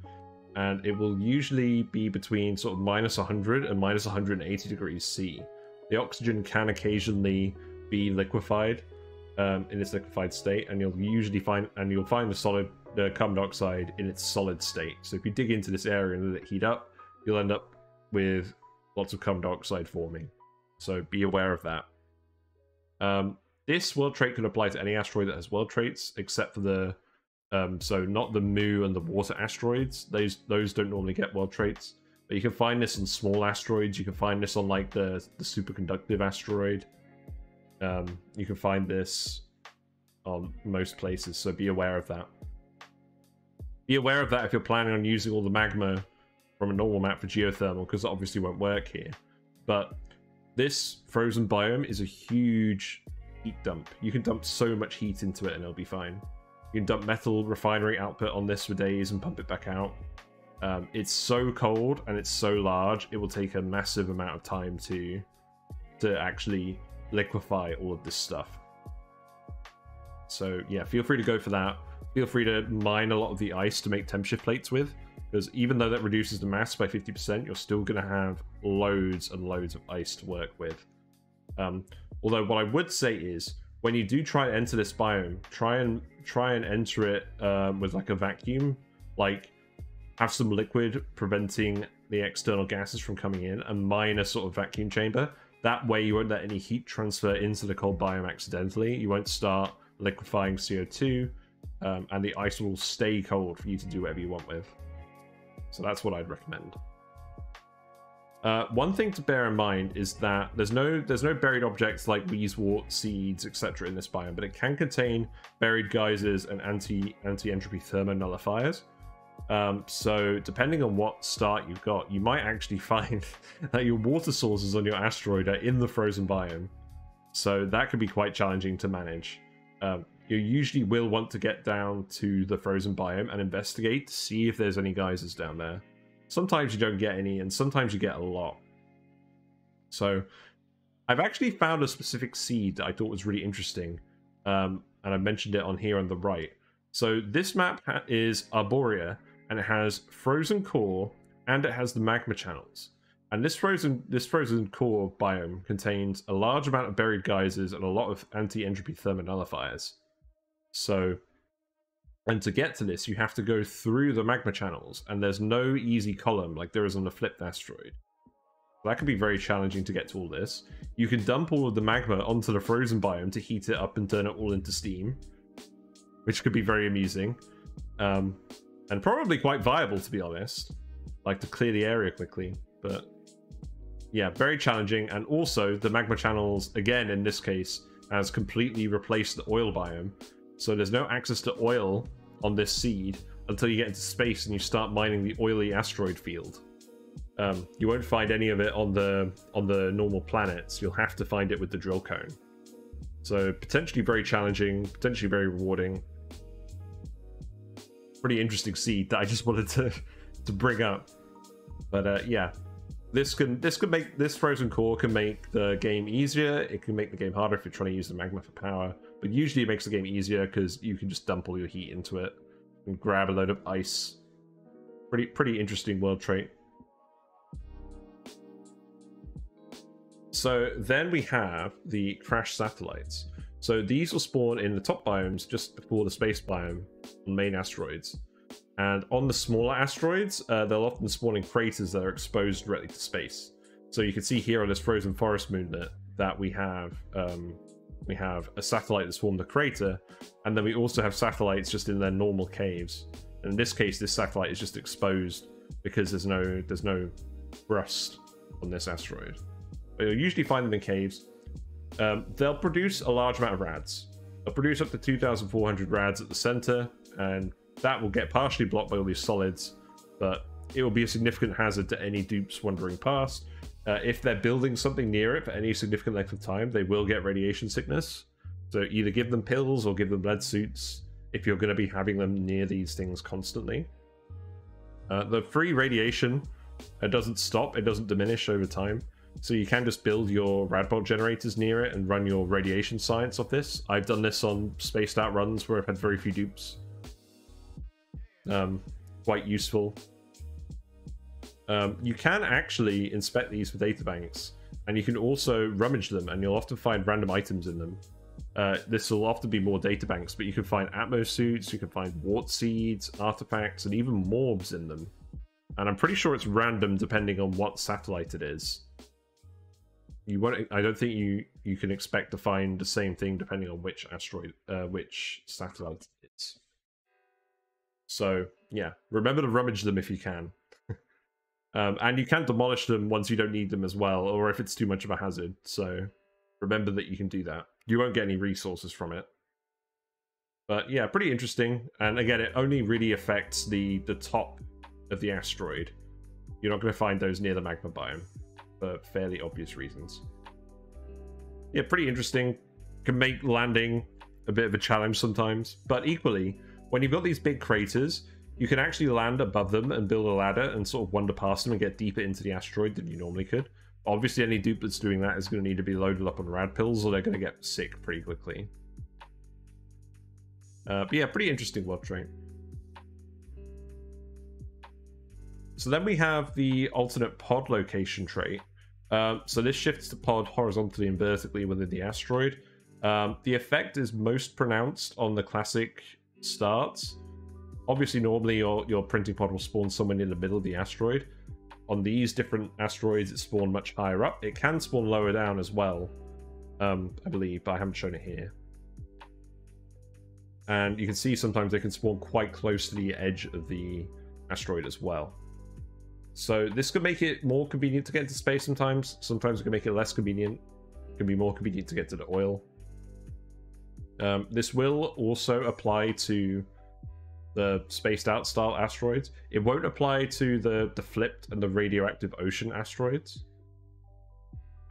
and it will usually be between sort of minus 100 and minus 180 degrees C. The oxygen can occasionally be liquefied um, in its liquefied state, and you'll usually find and you'll find the solid the carbon dioxide in its solid state. So if you dig into this area and let it heat up, you'll end up with lots of carbon dioxide forming. So be aware of that. Um, this world trait can apply to any asteroid that has world traits, except for the um, so not the Mu and the water asteroids. Those those don't normally get world traits. But you can find this on small asteroids. You can find this on like the the superconductive asteroid. Um, you can find this on most places, so be aware of that. Be aware of that if you're planning on using all the magma from a normal map for geothermal, because it obviously won't work here. But this frozen biome is a huge heat dump. You can dump so much heat into it and it'll be fine. You can dump metal refinery output on this for days and pump it back out. Um, it's so cold and it's so large, it will take a massive amount of time to to actually liquefy all of this stuff. So yeah, feel free to go for that. Feel free to mine a lot of the ice to make temperature plates with, because even though that reduces the mass by 50%, you're still going to have loads and loads of ice to work with. Um, although what I would say is, when you do try and enter this biome, try and try and enter it um, with like a vacuum, like have some liquid preventing the external gases from coming in, and mine a sort of vacuum chamber. That way, you won't let any heat transfer into the cold biome accidentally. You won't start liquefying CO2, um, and the ice will stay cold for you to do whatever you want with. So that's what I'd recommend. Uh, one thing to bear in mind is that there's no there's no buried objects like wheezewort, seeds, etc. in this biome, but it can contain buried geysers and anti anti entropy thermo nullifiers. Um, so depending on what start you've got, you might actually find that your water sources on your asteroid are in the frozen biome. So that could be quite challenging to manage. Um, you usually will want to get down to the frozen biome and investigate to see if there's any geysers down there. Sometimes you don't get any, and sometimes you get a lot. So, I've actually found a specific seed that I thought was really interesting, um, and I mentioned it on here on the right. So this map is Arborea, and it has frozen core, and it has the magma channels. And this frozen this frozen core biome contains a large amount of buried geysers and a lot of anti-entropy thermonullifiers. So and to get to this, you have to go through the magma channels, and there's no easy column like there is on the flipped asteroid. That could be very challenging to get to all this. You can dump all of the magma onto the frozen biome to heat it up and turn it all into steam, which could be very amusing. Um, and probably quite viable, to be honest. Like to clear the area quickly, but yeah, very challenging. And also, the magma channels, again, in this case, has completely replaced the oil biome. So there's no access to oil on this seed until you get into space and you start mining the oily asteroid field. Um, you won't find any of it on the on the normal planets. You'll have to find it with the drill cone. So potentially very challenging, potentially very rewarding. Pretty interesting seed that I just wanted to to bring up. But uh, yeah, this can this could make this frozen core can make the game easier. It can make the game harder if you're trying to use the magma for power. But usually it makes the game easier because you can just dump all your heat into it and grab a load of ice. Pretty pretty interesting world trait. So then we have the crash satellites. So these will spawn in the top biomes just before the space biome on main asteroids. And on the smaller asteroids, uh, they'll often spawn in craters that are exposed directly to space. So you can see here on this frozen forest moonlet that we have um, we have a satellite that's formed a crater, and then we also have satellites just in their normal caves. And in this case, this satellite is just exposed because there's no there's no rust on this asteroid. But you'll usually find them in caves. Um, they'll produce a large amount of rads. They'll produce up to 2,400 rads at the center, and that will get partially blocked by all these solids, but it will be a significant hazard to any dupes wandering past. Uh, if they're building something near it for any significant length of time, they will get radiation sickness. So either give them pills or give them lead suits if you're going to be having them near these things constantly. Uh, the free radiation it doesn't stop, it doesn't diminish over time. So you can just build your radbolt generators near it and run your radiation science off this. I've done this on spaced out runs where I've had very few dupes. Um, quite useful. Um, you can actually inspect these for databanks, and you can also rummage them, and you'll often find random items in them. Uh, this will often be more databanks, but you can find Atmo suits, you can find wart seeds, artifacts, and even morbs in them. And I'm pretty sure it's random depending on what satellite it is. You won't. I don't think you you can expect to find the same thing depending on which asteroid, uh, which satellite it's. So yeah, remember to rummage them if you can. Um, and you can demolish them once you don't need them as well, or if it's too much of a hazard. So remember that you can do that. You won't get any resources from it. But yeah, pretty interesting. And again, it only really affects the the top of the asteroid. You're not going to find those near the magma biome for fairly obvious reasons. Yeah, pretty interesting. Can make landing a bit of a challenge sometimes, but equally, when you've got these big craters, you can actually land above them and build a ladder and sort of wander past them and get deeper into the asteroid than you normally could. Obviously, any dupe that's doing that is going to need to be loaded up on rad pills or they're going to get sick pretty quickly. Uh, but yeah, pretty interesting world trait. So then we have the alternate pod location trait. Um, so this shifts the pod horizontally and vertically within the asteroid. Um, the effect is most pronounced on the classic starts. Obviously, normally your, your printing pod will spawn somewhere in the middle of the asteroid. On these different asteroids, it spawned much higher up. It can spawn lower down as well, um, I believe, but I haven't shown it here. And you can see sometimes they can spawn quite close to the edge of the asteroid as well. So this could make it more convenient to get into space sometimes. Sometimes it can make it less convenient. It can be more convenient to get to the oil. Um, this will also apply to the spaced out style asteroids. It won't apply to the, the flipped and the radioactive ocean asteroids.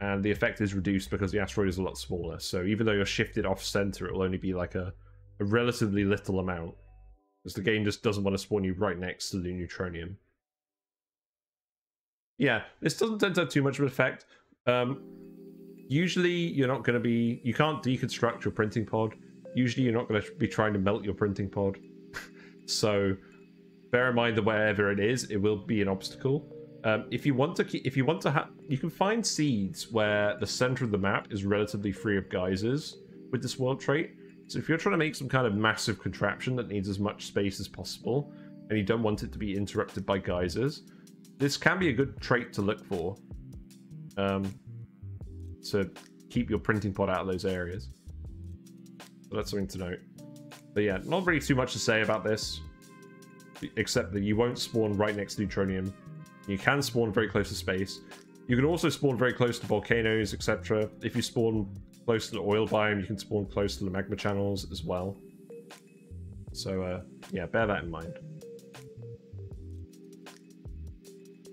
And the effect is reduced because the asteroid is a lot smaller. So even though you're shifted off center, it will only be like a, a relatively little amount. Because the game just doesn't want to spawn you right next to the neutronium yeah, this doesn't tend to have too much of an effect. Um, usually, you're not going to be, you can't deconstruct your printing pod. Usually, you're not going to be trying to melt your printing pod. So, bear in mind that wherever it is, it will be an obstacle. Um, if you want to, keep, if you want to have, you can find seeds where the center of the map is relatively free of geysers with this world trait. So if you're trying to make some kind of massive contraption that needs as much space as possible, and you don't want it to be interrupted by geysers, this can be a good trait to look for um, to keep your printing pod out of those areas. So that's something to note. But yeah, not really too much to say about this, except that you won't spawn right next to neutronium. You can spawn very close to space. You can also spawn very close to volcanoes, etc. If you spawn close to the oil biome, you can spawn close to the magma channels as well. So uh, yeah, bear that in mind.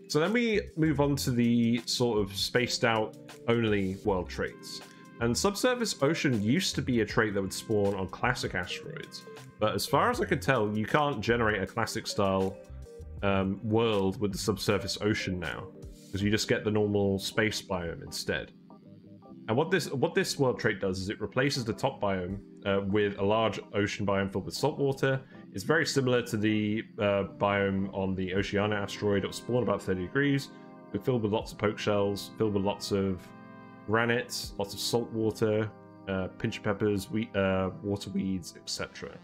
So then we move on to the sort of spaced out only world traits. And subsurface ocean used to be a trait that would spawn on classic asteroids. But as far as I can tell, you can't generate a classic style um, world with the subsurface ocean now. Because you just get the normal space biome instead. And what this what this world trait does is it replaces the top biome uh, with a large ocean biome filled with salt water it's very similar to the uh, biome on the Oceania asteroid. It'll spawn about 30 degrees, It's filled with lots of poke shells, filled with lots of granite, lots of salt water, uh, pinch of peppers, wheat, uh, water weeds, etc.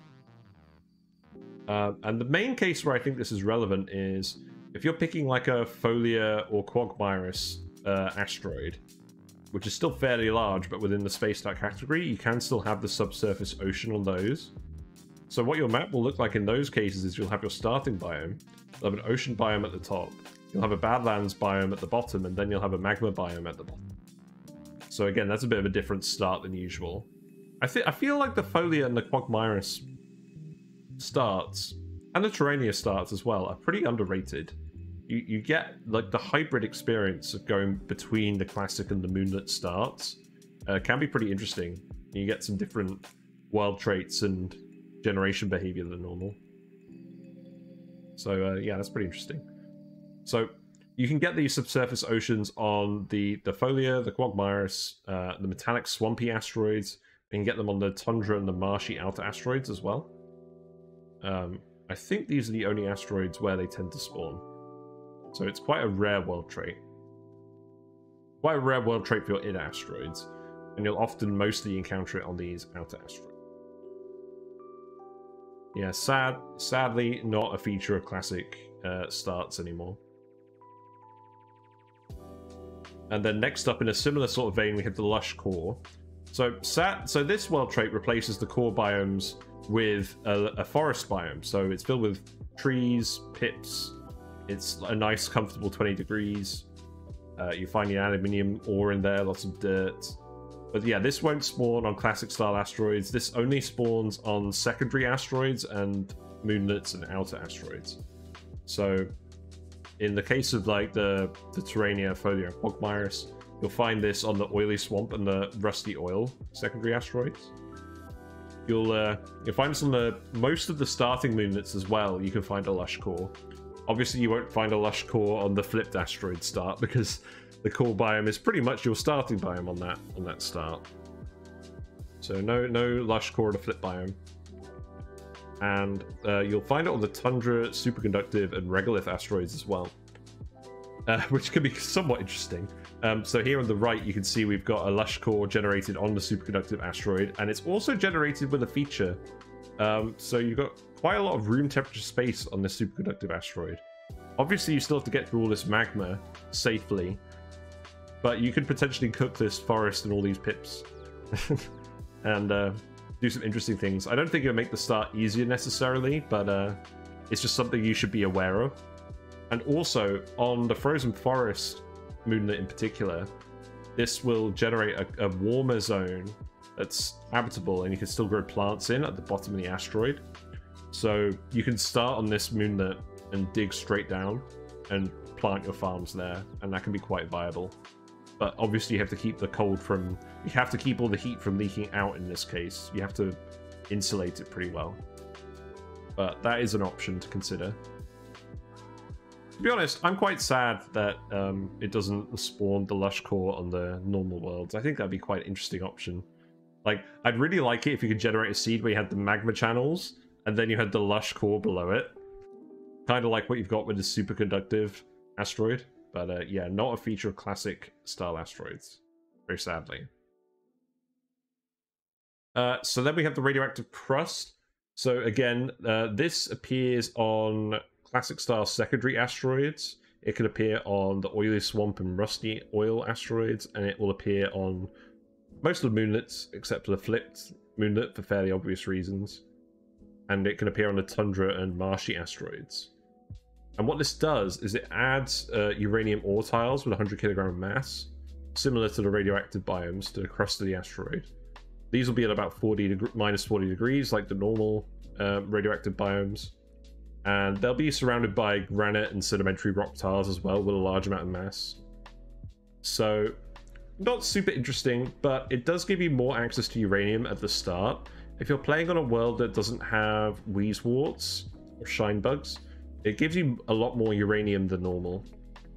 Uh, and the main case where I think this is relevant is if you're picking like a Folia or Quagmiris uh, asteroid, which is still fairly large, but within the space star category, you can still have the subsurface ocean on those. So what your map will look like in those cases is you'll have your starting biome, you'll have an ocean biome at the top, you'll have a badlands biome at the bottom, and then you'll have a magma biome at the bottom. So again, that's a bit of a different start than usual. I think I feel like the Folia and the Quagmiris starts, and the Terrania starts as well, are pretty underrated. You, you get like the hybrid experience of going between the classic and the moonlet starts uh, can be pretty interesting. You get some different world traits and generation behavior than normal. So uh, yeah, that's pretty interesting. So you can get these subsurface oceans on the the Folia, the Quagmiris, uh, the metallic swampy asteroids. You can get them on the tundra and the marshy outer asteroids as well. Um, I think these are the only asteroids where they tend to spawn. So it's quite a rare world trait. Quite a rare world trait for your id asteroids, and you'll often mostly encounter it on these outer asteroids. Yeah, sad, sadly not a feature of classic uh, starts anymore. And then next up in a similar sort of vein, we have the lush core. So sat, so this world trait replaces the core biomes with a, a forest biome. So it's filled with trees, pips. It's a nice, comfortable 20 degrees. Uh, you find the aluminium ore in there, lots of dirt. But yeah, this won't spawn on classic style asteroids. This only spawns on secondary asteroids and moonlets and outer asteroids. So in the case of like the the Terrania, Folia, and you'll find this on the oily swamp and the rusty oil secondary asteroids. You'll uh, you'll find this on the most of the starting moonlets as well. You can find a lush core. Obviously, you won't find a lush core on the flipped asteroid start because the core biome is pretty much your starting biome on that on that start. So no no lush core to flip biome. And uh, you'll find it on the tundra, superconductive, and regolith asteroids as well, uh, which can be somewhat interesting. Um, so here on the right, you can see we've got a lush core generated on the superconductive asteroid, and it's also generated with a feature. Um, so you've got quite a lot of room temperature space on this superconductive asteroid. Obviously, you still have to get through all this magma safely, but you could potentially cook this forest and all these pips and uh, do some interesting things. I don't think it'll make the start easier necessarily, but uh, it's just something you should be aware of. And also, on the Frozen Forest moonlet in particular, this will generate a, a warmer zone that's habitable and you can still grow plants in at the bottom of the asteroid. So you can start on this moonlet and dig straight down and plant your farms there, and that can be quite viable but obviously you have to keep the cold from you have to keep all the heat from leaking out in this case. You have to insulate it pretty well. But that is an option to consider. To be honest i'm quite sad that um, it doesn't spawn the lush core on the normal worlds. I think that'd be quite an interesting option. Like i'd really like it if you could generate a seed where you had the magma channels and then you had the lush core below it. Kind of like what you've got with the superconductive asteroid but uh, yeah, not a feature of classic style asteroids, very sadly. Uh, so then we have the radioactive crust. So again, uh, this appears on classic style secondary asteroids. It can appear on the oily swamp and rusty oil asteroids, and it will appear on most of the moonlets, except for the flipped moonlet for fairly obvious reasons. And it can appear on the tundra and marshy asteroids. And what this does is it adds uh, uranium ore tiles with 100 kilogram mass, similar to the radioactive biomes, to the crust of the asteroid. These will be at about 40 minus 40 degrees, like the normal uh, radioactive biomes. And they'll be surrounded by granite and sedimentary rock tiles as well, with a large amount of mass. So, not super interesting, but it does give you more access to uranium at the start. If you're playing on a world that doesn't have wheezeworts or shine bugs, it gives you a lot more uranium than normal.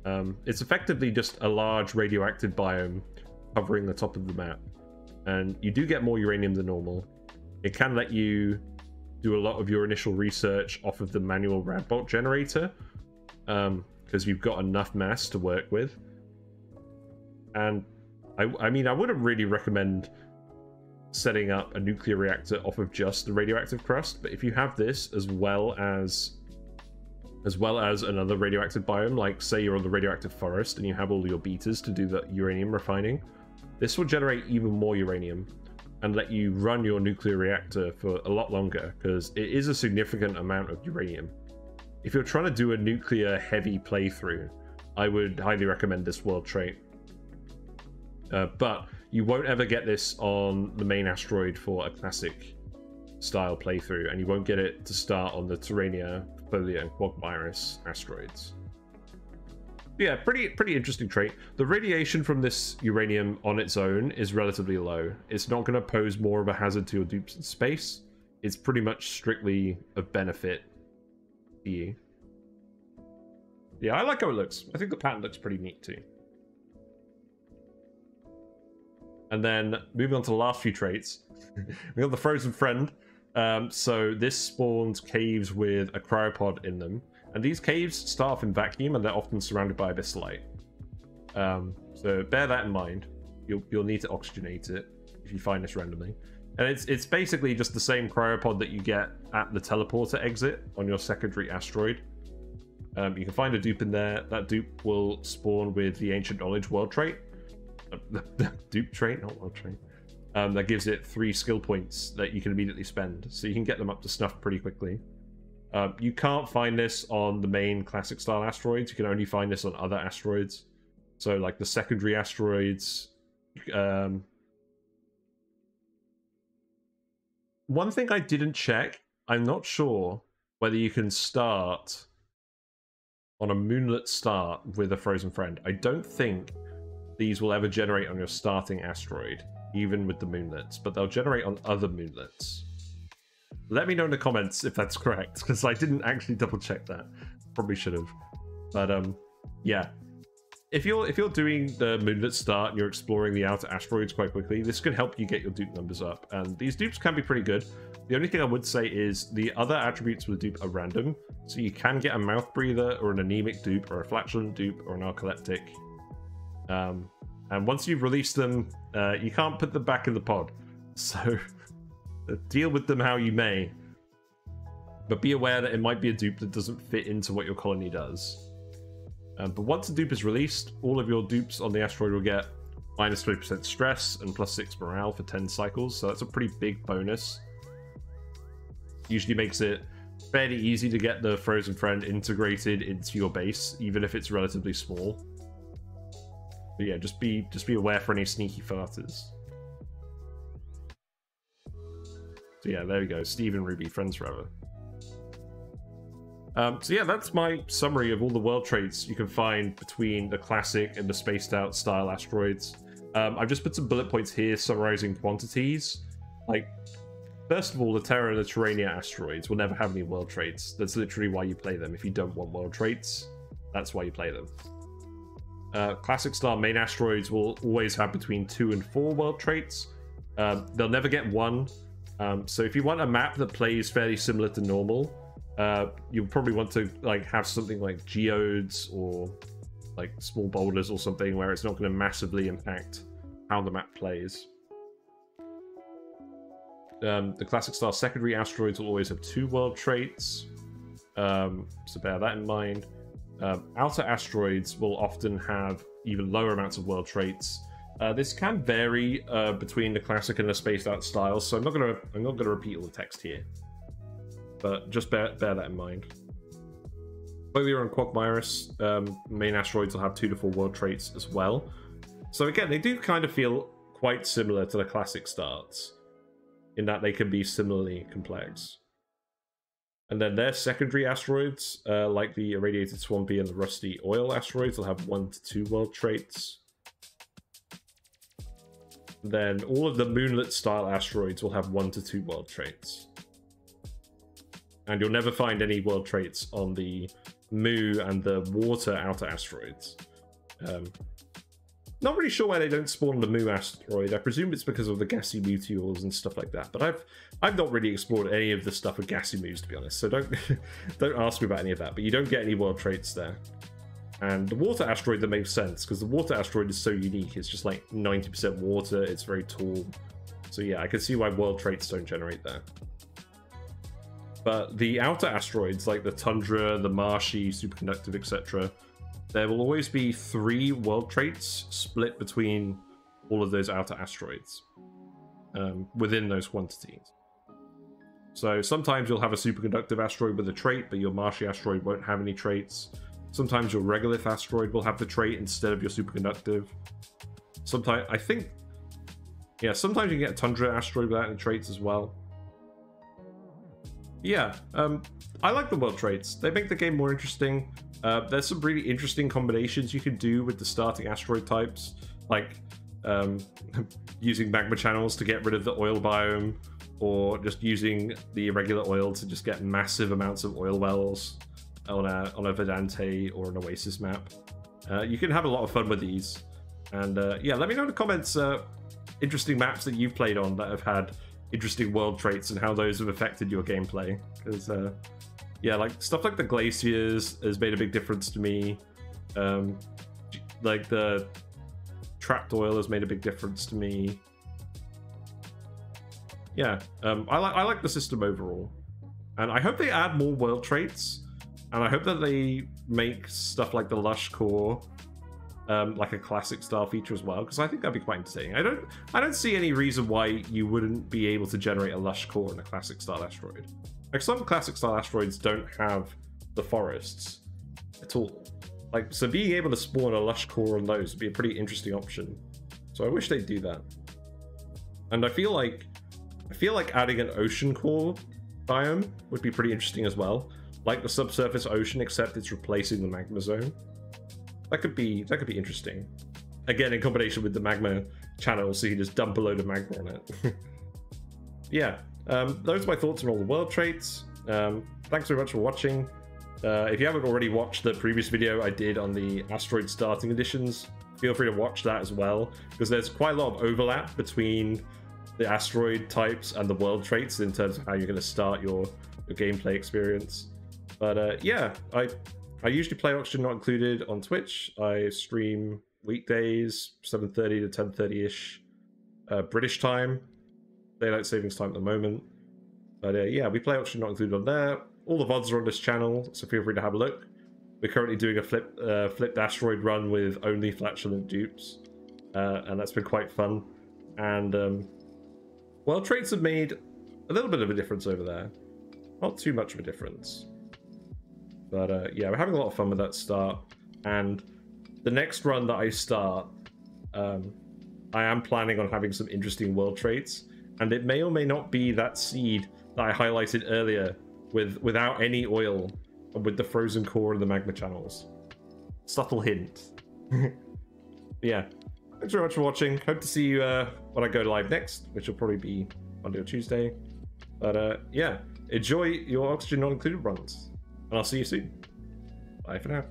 Um, it's effectively just a large radioactive biome covering the top of the map. And you do get more uranium than normal. It can let you do a lot of your initial research off of the manual radbolt generator because um, you've got enough mass to work with. And I, I mean, I wouldn't really recommend setting up a nuclear reactor off of just the radioactive crust. But if you have this as well as as well as another radioactive biome, like say you're on the radioactive forest and you have all your beetas to do the uranium refining, this will generate even more uranium and let you run your nuclear reactor for a lot longer because it is a significant amount of uranium. If you're trying to do a nuclear heavy playthrough, I would highly recommend this world trait. Uh, but you won't ever get this on the main asteroid for a classic style playthrough, and you won't get it to start on the Terrania, Folia, and uh, Quagmiris asteroids. Yeah, pretty pretty interesting trait. The radiation from this uranium on its own is relatively low. It's not going to pose more of a hazard to your dupes in space. It's pretty much strictly of benefit to you. Yeah, I like how it looks. I think the pattern looks pretty neat too. And then moving on to the last few traits, we got the Frozen Friend. Um, so this spawns caves with a cryopod in them. And these caves start off in vacuum and they're often surrounded by abyssal Um, so bear that in mind. You'll, you'll need to oxygenate it if you find this randomly. And it's it's basically just the same cryopod that you get at the teleporter exit on your secondary asteroid. Um, you can find a dupe in there. That dupe will spawn with the Ancient Knowledge World Trait. the dupe trait, not world trait. Um, that gives it three skill points that you can immediately spend, so you can get them up to snuff pretty quickly. Uh, you can't find this on the main classic style asteroids. You can only find this on other asteroids. So, like the secondary asteroids. Um, one thing I didn't check, I'm not sure whether you can start on a moonlet start with a frozen friend. I don't think these will ever generate on your starting asteroid, even with the moonlets, but they'll generate on other moonlets. Let me know in the comments if that's correct, because I didn't actually double check that. Probably should have. But um, yeah. If you're if you're doing the moonlet start and you're exploring the outer asteroids quite quickly, this could help you get your dupe numbers up. And these dupes can be pretty good. The only thing I would say is the other attributes with dupe are random, so you can get a mouth breather or an anemic dupe or a flatulent dupe or an narcoleptic um, and once you've released them, uh, you can't put them back in the pod. So deal with them how you may. But be aware that it might be a dupe that doesn't fit into what your colony does. Um, but once a dupe is released, all of your dupes on the asteroid will get minus 20% stress and plus 6 morale for 10 cycles. So that's a pretty big bonus. Usually makes it fairly easy to get the Frozen Friend integrated into your base, even if it's relatively small. But yeah, just be just be aware for any sneaky farters. So yeah, there we go. Steve and Ruby, friends forever. Um, so yeah, that's my summary of all the world traits you can find between the classic and the spaced out style asteroids. Um, I've just put some bullet points here summarizing quantities. Like, first of all, the Terra and the Terrania asteroids will never have any world traits. That's literally why you play them. If you don't want world traits, that's why you play them. Uh, classic style main asteroids will always have between two and four world traits. Um, they'll never get one. Um, so if you want a map that plays fairly similar to normal, uh, you'll probably want to like have something like geodes or like small boulders or something where it's not going to massively impact how the map plays. Um, the classic style secondary asteroids will always have two world traits, um, so bear that in mind. Uh, outer asteroids will often have even lower amounts of world traits. Uh, this can vary uh, between the classic and the spaced out styles, so I'm not gonna I'm not gonna repeat all the text here, but just bear bear that in mind. Folia and Quagmiris um, main asteroids will have two to four world traits as well. So again, they do kind of feel quite similar to the classic starts, in that they can be similarly complex. And then their secondary asteroids, uh, like the irradiated swampy and the rusty oil asteroids, will have one to two world traits. Then all of the Moonlet style asteroids will have one to two world traits. And you'll never find any world traits on the Mu and the water outer asteroids. Um, not really sure why they don't spawn the Mu asteroid. I presume it's because of the gassy meteors and stuff like that. But I've I've not really explored any of the stuff with gassy Mus to be honest. So don't don't ask me about any of that. But you don't get any world traits there. And the water asteroid that makes sense because the water asteroid is so unique. It's just like 90% water. It's very tall. So yeah, I can see why world traits don't generate there. But the outer asteroids, like the Tundra, the Marshy, Superconductive, etc., there will always be three world traits split between all of those outer asteroids um, within those quantities. So sometimes you'll have a superconductive asteroid with a trait, but your marshy asteroid won't have any traits. Sometimes your regolith asteroid will have the trait instead of your superconductive. Sometimes I think, yeah, sometimes you get a tundra asteroid without any traits as well. Yeah, um, I like the world traits. They make the game more interesting. Uh, there's some really interesting combinations you can do with the starting asteroid types, like um, using magma channels to get rid of the oil biome, or just using the irregular oil to just get massive amounts of oil wells on a on a Verdante or an Oasisse map. Uh, you can have a lot of fun with these, and uh, yeah, let me know in the comments uh, interesting maps that you've played on that have had interesting world traits and how those have affected your gameplay. Because uh, yeah, like stuff like the glaciers has made a big difference to me. Um, like the trapped oil has made a big difference to me. Yeah, um, I like I like the system overall, and I hope they add more world traits, and I hope that they make stuff like the lush core um, like a classic style feature as well, because I think that'd be quite entertaining. I don't I don't see any reason why you wouldn't be able to generate a lush core in a classic style asteroid. Like some classic style asteroids don't have the forests at all. Like so being able to spawn a lush core on those would be a pretty interesting option. So I wish they'd do that. And I feel like I feel like adding an ocean core biome would be pretty interesting as well. Like the subsurface ocean, except it's replacing the magma zone. That could be that could be interesting. Again, in combination with the magma channel, so you just dump a load of magma on it. yeah, um, those are my thoughts on all the world traits. Um, thanks very much for watching. Uh, if you haven't already watched the previous video I did on the asteroid starting editions, feel free to watch that as well, because there's quite a lot of overlap between the asteroid types and the world traits in terms of how you're going to start your, your gameplay experience. But uh, yeah, I I usually play Oxygen Not Included on Twitch. I stream weekdays, 7.30 to 10.30ish uh, British time. Daylight Savings Time at the moment. But uh, yeah, we play Oxygen Not Included on there. All the VODs are on this channel, so feel free to have a look. We're currently doing a flip, uh, flipped asteroid run with only flatulent dupes. Uh, and that's been quite fun. And um, well, traits have made a little bit of a difference over there. Not too much of a difference. But uh, yeah, we're having a lot of fun with that start. And the next run that I start, um, I am planning on having some interesting world traits. And it may or may not be that seed that I highlighted earlier with without any oil and with the frozen core and the magma channels. Subtle hint. yeah. Thanks very much for watching. Hope to see you uh, when I go live next, which will probably be Monday or Tuesday. But uh, yeah, enjoy your Oxygen Not Included runs. And I'll see you soon. Bye for now.